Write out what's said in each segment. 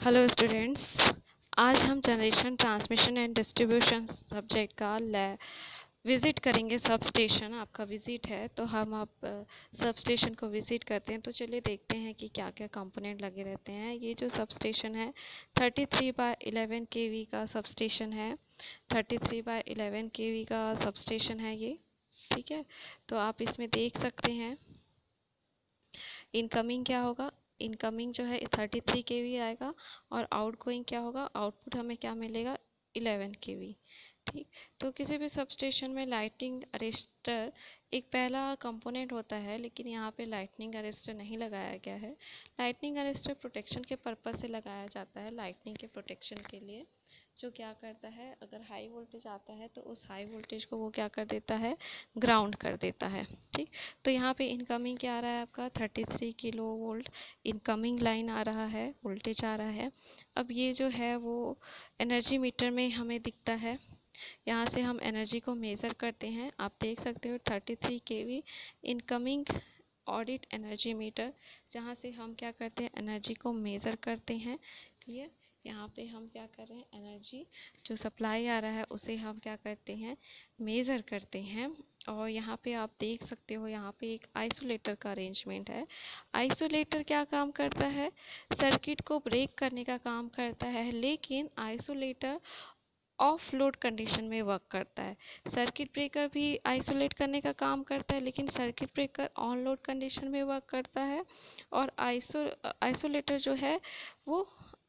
Hello students आज हम generation transmission and distribution subject का विज़िट करेंगे सब स्टेशन आपका विज़िट है तो हम आप सब स्टेशन को विज़िट करते हैं तो चलिए देखते हैं कि क्या क्या कंपोनेंट लगे रहते हैं। ये जो सब स्टेशन है 33 three by eleven K V का सब स्टेशन है। 33 three by eleven K V का सब स्टेशन है ये, ठीक है? तो आप इसमें देख सकते हैं। इनकमिंग क्या होगा? इनकमिंग जो है थर्टी थ्री के वी आएगा और आउट गोइंग क्या होगा? आउटपुट हमें क्या मिलेगा? इलेवन के वी ठीक? तो किसी भी सब स्टेशन में लाइटिंग अरेस्टर एक पहला कंपोनेंट होता है, लेकिन यहाँ पे लाइटनिंग अरेस्टर नहीं लगाया गया है। लाइटनिंग अरेस्टर प्रोटेक्शन के पर्पज़ से लगाया जाता है लाइटनिंग के प्रोटेक्शन के लिए। जो क्या करता है, अगर हाई वोल्टेज आता है तो उस हाई वोल्टेज को वो क्या कर देता है ग्राउंड कर देता है, ठीक? तो यहाँ पे इनकमिंग क्या आ रहा है आपका? Thirty three kilo volt incoming line आ रहा है वोल्टेज आ रहा है। अब ये जो है वो एनर्जी मीटर में हमें दिखता है। यहाँ से हम एनर्जी को मेज़र करते हैं। आप देख सकते हो thirty three K V incoming audit energy meter जहाँ से हम क्या करते हैं एनर्जी को मेज़र करते हैं क्लियर यहाँ पे हम क्या कर रहे हैं? एनर्जी जो सप्लाई आ रहा है, उसे हम क्या करते हैं? मेज़र करते हैं। और यहाँ पे आप देख सकते हो, यहाँ पे एक आइसोलेटर का अरेंजमेंट है। आइसोलेटर क्या काम करता है? सर्किट को ब्रेक करने का काम करता है, लेकिन आइसोलेटर ऑफ़ लोड कंडीशन में वर्क करता है। सर्किट ब्रेकर भी आइसोलेट करने का काम करता है, लेकिन circuit breaker on load condition में वर्क करता है। और आइसो आइसोलेटर जो है, वो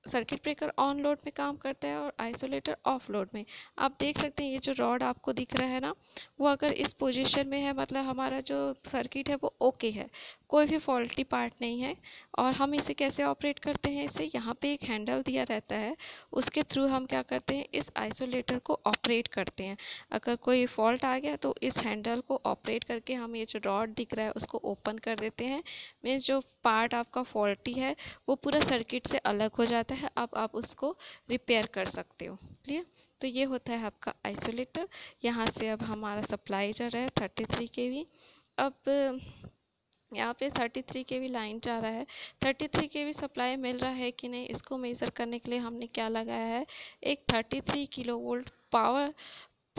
सर्किट ब्रेकर ऑन लोड में काम करता है और आइसोलेटर ऑफ़ लोड में। आप देख सकते हैं, ये जो रॉड आपको दिख रहा है ना, वो अगर इस पोजीशन में है मतलब हमारा जो सर्किट है, वो ओके है। कोई भी फॉल्टी पार्ट नहीं है और हम इसे कैसे ऑपरेट करते हैं, इसे यहाँ पे एक हैंडल दिया रहता है। उसके थ्रू हम क्या करते हैं, इस आइसोलेटर को ऑपरेट करते हैं। अगर कोई फॉल्ट आ गया तो इस हैंडल को ऑपरेट करके हम ये जो रॉड दिख रहा है, उसको ओपन कर देते हैं। मीन्स जो पार्ट आपका फॉल्टी है, वो पूरा सर्किट से अलग हो जाता है, अब आप उसको रिपेयर कर सकते हो। क्लियर तो ये होता है आपका आइसोलेटर यहाँ से अब हमारा सप्लाई जा रहा है थर्टी थ्री के वी अब, यहाँ पे thirty three K V line जा रहा है। Thirty three K V supply मिल रहा है कि नहीं, इसको मेज़र करने के लिए हमने क्या लगाया है? एक thirty three kilo volt power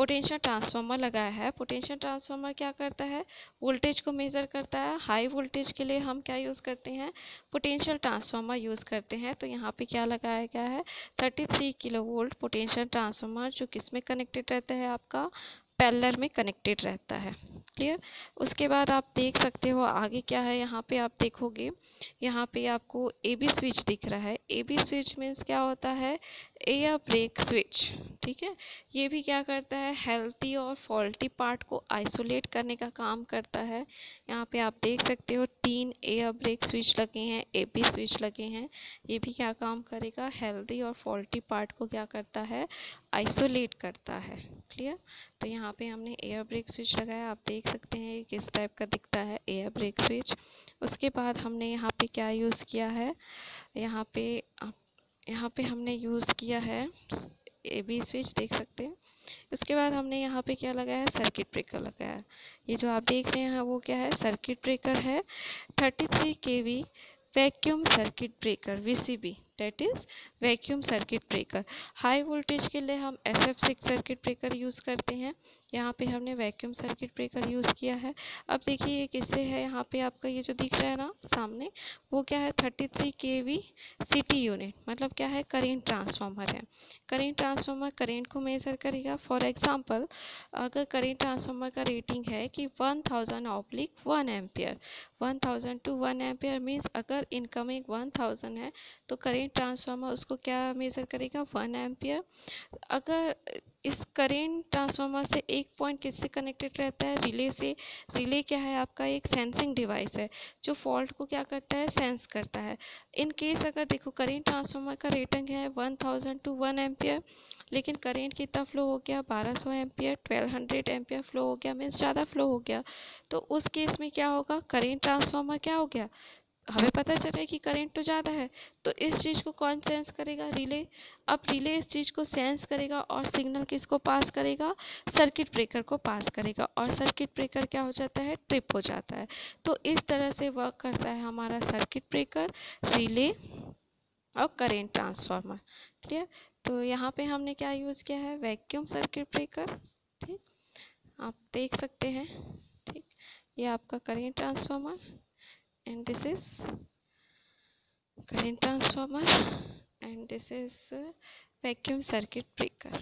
potential transformer लगाया है। पोटेंशियल ट्रांसफार्मर क्या करता है? वोल्टेज को मेज़र करता है। हाई वोल्टेज के लिए हम क्या यूज़ करते हैं? पोटेंशियल ट्रांसफार्मर यूज़ करते हैं। तो यहाँ पे क्या लगाया गया है? 33 किलो वोल्ट पोटेंशियल ट्रांसफार्मर जो किसमें कनेक्टेड रहता है आपका? पैलर में कनेक्टेड रहता है। क्लियर उसके बाद आप देख सकते हो आगे क्या है, यहाँ पे आप देखोगे, यहाँ पे आपको ए बी स्विच दिख रहा है। ए बी स्विच मीन्स क्या होता है? एयर ब्रेक स्विच ठीक है? ये भी क्या करता है? हेल्थी और फॉल्टी पार्ट को आइसोलेट करने का काम करता है। यहाँ पे आप देख सकते हो तीन एयर ब्रेक स्विच लगे हैं ए बी स्विच लगे हैं। ये भी क्या काम करेगा? हेल्दी और फॉल्टी पार्ट को क्या करता है? आइसोलेट करता है क्लियर तो यहाँ पे हमने एयर ब्रेक स्विच लगाया, आप देख सकते हैं किस टाइप का दिखता है एयर ब्रेक स्विच उसके बाद हमने यहाँ पे क्या यूज़ किया है? यहाँ पे यहाँ पे हमने यूज़ किया है ए बी स्विच देख सकते हैं. उसके बाद हमने यहाँ पे क्या लगाया है? सर्किट ब्रेकर लगाया है. ये जो आप देख रहे हैं वो क्या है? सर्किट ब्रेकर है. Thirty three K V vacuum circuit breaker V C B that is vacuum circuit breaker high voltage के लिए हम S F six circuit breaker use करते हैं। यहाँ पे हमने वैक्यूम सर्किट ब्रेकर यूज़ किया है। अब देखिए ये किससे है? यहाँ पे आपका ये जो दिख रहा है ना सामने, वो क्या है? Thirty three K V C T unit मतलब क्या है? करेंट ट्रांसफार्मर है। करेंट ट्रांसफार्मर करेंट को मेज़र करेगा। फॉर एग्जांपल अगर करेंट ट्रांसफार्मर का रेटिंग है कि one thousand oblique one ampere one thousand to one ampere means अगर इनकमिंग वन थाउज़ेंड है तो करेंट ट्रांसफार्मर उसको क्या मेज़र करेगा? वन एम्पियर अगर इस करेंट ट्रांसफार्मर से एक पॉइंट किससे कनेक्टेड रहता है? रिले से. रिले क्या है? आपका एक सेंसिंग डिवाइस है, जो फॉल्ट को क्या करता है? सेंस करता है. इन केस अगर देखो करेंट ट्रांसफार्मर का रेटिंग है one thousand to one ampere लेकिन करेंट कितना फ्लो हो गया? बारह सौ ampere twelve hundred ampere flow हो गया मीन्स ज़्यादा फ्लो हो गया. तो उस केस में क्या होगा? करेंट ट्रांसफार्मर क्या हो गया? हमें पता चल है कि करंट तो ज़्यादा है तो इस चीज़ को कौन सेंस करेगा? रिले अब रिले इस चीज़ को सेंस करेगा और सिग्नल किसको पास करेगा? सर्किट ब्रेकर को पास करेगा और सर्किट ब्रेकर क्या हो जाता है? ट्रिप हो जाता है। तो इस तरह से वर्क करता है हमारा सर्किट ब्रेकर रिले और करेंट ट्रांसफार्मर क्लियर तो यहाँ पे हमने क्या यूज़ किया है? वैक्यूम सर्किट ब्रेकर ठीक? आप देख सकते हैं। ठीक? ये आपका current transformer and this is current transformer and this is vacuum circuit breaker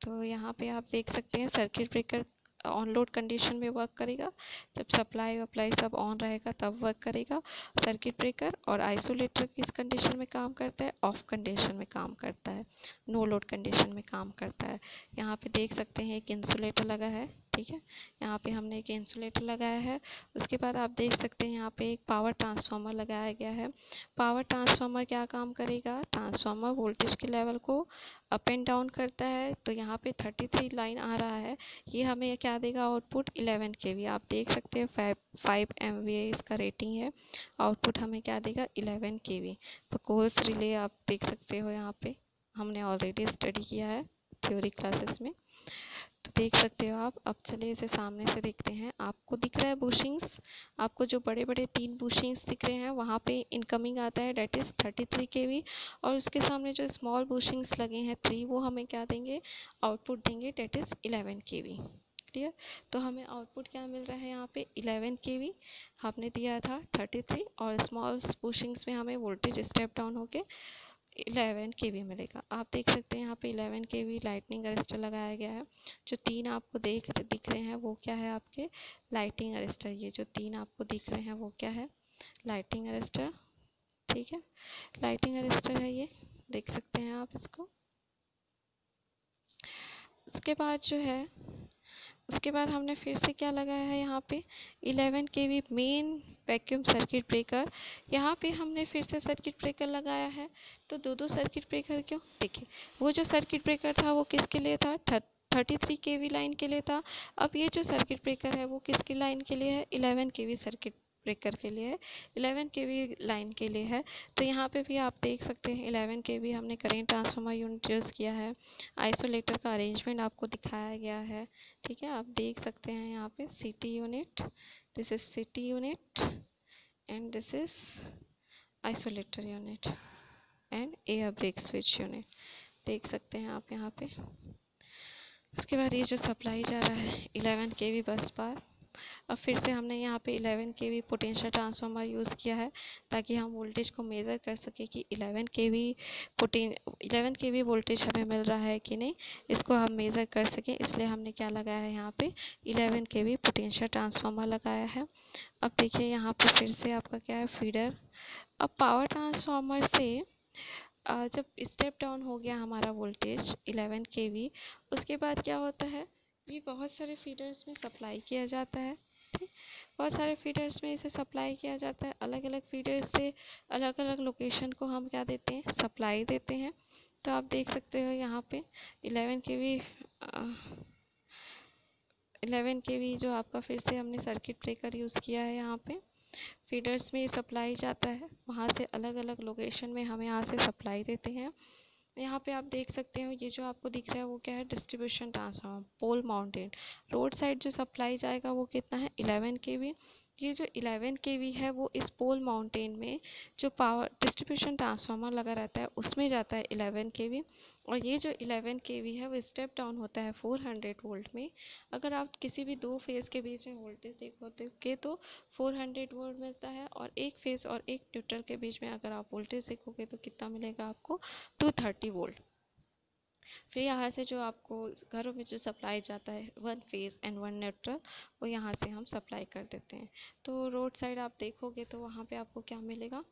तो यहाँ पे आप देख सकते हैं circuit breaker on load condition में वर्क करेगा। जब सप्लाई वप्लाई सब ऑन रहेगा, तब वर्क करेगा। सर्किट ब्रेकर और आइसोलेटर किस कंडीशन में काम करता है? ऑफ़ कंडीशन में काम करता है। नो लोड कंडीशन में काम करता है। यहाँ पे देख सकते हैं एक इंसुलेटर लगा है। ठीक है? यहाँ पे हमने एक इंसुलेटर लगाया है। उसके बाद आप देख सकते हैं यहाँ पे एक पावर ट्रांसफार्मर लगाया गया है। पावर ट्रांसफार्मर क्या काम करेगा? ट्रांसफार्मर वोल्टेज के लेवल को अप एंड डाउन करता है। तो यहाँ पे 33 लाइन आ रहा है। ये हमें क्या देगा? आउटपुट 11 के वी आप देख सकते हैं फाइव फाइव एम वी इसका रेटिंग है। आउटपुट हमें क्या देगा? 11 के वी कोर्स रिले आप देख सकते हो यहाँ पे। हमने ऑलरेडी स्टडी किया है थ्योरी क्लासेस में। तो देख सकते हो आप। अब चलिए इसे सामने से देखते हैं। आपको दिख रहा है बुशिंग्स आपको जो बड़े बड़े तीन बुशिंग्स दिख रहे हैं, वहाँ पे इनकमिंग आता है that is thirty three K V और उसके सामने जो स्मॉल बुशिंग्स लगे हैं थ्री वो हमें क्या देंगे? आउटपुट देंगे that is eleven K V clear तो हमें आउटपुट क्या मिल रहा है यहाँ पे? इलेवन के वी आपने दिया था थर्टी थ्री और स्मॉल बुशिंग्स में हमें वोल्टेज स्टेप डाउन होके इलेवन के वी मिलेगा। आप देख सकते हैं यहाँ पे eleven K we lightning arrester लगाया गया है। जो तीन आपको देख दिख रहे हैं वो क्या है आपके? लाइटिंग अरेस्टर ये जो तीन आपको दिख रहे हैं वो क्या है? लाइटिंग अरेस्टर ठीक है? लाइटिंग अरेस्टर है ये। देख सकते हैं आप इसको। उसके बाद जो है उसके बाद हमने फिर से क्या लगाया है यहाँ पे? 11 K V main vacuum circuit breaker. यहाँ पे हमने फिर से सर्किट ब्रेकर लगाया है। तो दो दो सर्किट ब्रेकर क्यों? देखिए, वो जो सर्किट ब्रेकर था, वो किसके लिए था? Thirty three K V line के लिए था। अब ये जो सर्किट ब्रेकर है, वो किसकी लाइन के लिए है? Eleven K we circuit breaker के लिए है। इलेवन के वी लाइन के लिए है। तो यहाँ पे भी आप देख सकते हैं, इलेवन के वी हमने करेंट ट्रांसफार्मर यूनिट यूज़ किया है। आइसोलेटर का अरेंजमेंट आपको दिखाया गया है। ठीक है, आप देख सकते हैं यहाँ पे C T unit this is C T unit and this is isolator unit and air break switch unit देख सकते हैं आप यहाँ पे। उसके बाद ये जो सप्लाई जा रहा है, इलेवन के वी बस बार। अब फिर से हमने यहाँ पे 11 K we potential transformer use किया है, ताकि हम वोल्टेज को मेज़र कर सकें कि 11 K V पोटें 11 K V voltage हमें मिल रहा है कि नहीं, इसको हम मेज़र कर सकें। इसलिए हमने क्या लगाया है यहाँ पे? 11 के वी पोटेंशियल ट्रांसफार्मर लगाया है। अब देखिए यहाँ पर फिर से आपका क्या है? फीडर अब पावर ट्रांसफार्मर से जब स्टेप डाउन हो गया हमारा वोल्टेज 11 के वी उसके बाद क्या होता है? ये बहुत सारे फीडर्स में सप्लाई किया जाता है, ठीक? बहुत सारे फीडर्स में इसे सप्लाई किया जाता है। अलग अलग फीडर्स से अलग अलग लोकेशन को हम क्या देते हैं? सप्लाई देते हैं। तो आप देख सकते हो यहाँ पे eleven K we eleven K we जो आपका फिर से हमने सर्किट ब्रेकर यूज़ किया है यहाँ पे। फीडर्स में सप्लाई जाता है। वहाँ से अलग अलग लोकेशन में हम यहाँ से सप्लाई देते हैं। यहाँ पे आप देख सकते हो, ये जो आपको दिख रहा है वो क्या है distribution transformer pole mounted road side जो सप्लाई जाएगा वो कितना है? इलेवन के वी ये जो 11 के है, वो इस पोल माउंटेन में जो पावर डिस्ट्रीब्यूशन ट्रांसफार्मर लगा रहता है, उसमें जाता है 11 के और ये जो 11 के है, वो स्टेप डाउन होता है 400 वोल्ट में। अगर आप किसी भी दो फ़ेज़ के बीच में वोल्टेज देखोगे तो 400 वोल्ट मिलता है और एक फ़ेज़ और एक न्यूट्रल के बीच में अगर आप वोल्टेज देखोगे तो कितना मिलेगा आपको? Two thirty volt. फिर यहाँ से जो आपको घरों में जो सप्लाई जाता है one phase and one neutral वो यहाँ से हम सप्लाई कर देते हैं। तो रोड साइड आप देखोगे तो वहाँ पे आपको क्या मिलेगा?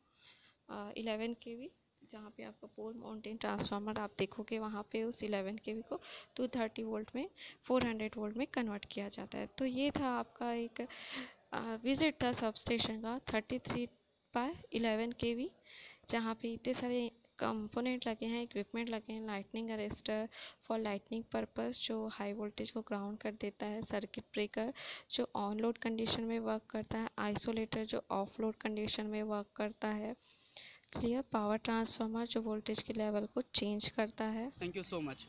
इलेवन के वी जहाँ पे आपका पोल माउंटेन ट्रांसफार्मर आप देखोगे, वहाँ पे उस इलेवन के वी को टू थर्टी वोल्ट में फोर हंड्रेड वोल्ट में कन्वर्ट किया जाता है। तो ये था आपका एक विज़िट था सब स्टेशन का thirty three by eleven K V जहाँ पे इतने सारे कंपोनेंट लगे हैं, इक्विपमेंट लगे हैं, lightning arrester for lightning purpose, जो हाई वोल्टेज को ग्राउंड कर देता है, सर्किट ब्रेकर, जो ऑन लोड कंडीशन में वर्क करता है, आइसोलेटर, जो ऑफ़ लोड कंडीशन में वर्क करता है। क्लियर? पावर ट्रांसफार्मर जो वोल्टेज के लेवल को चेंज करता है। Thank you so much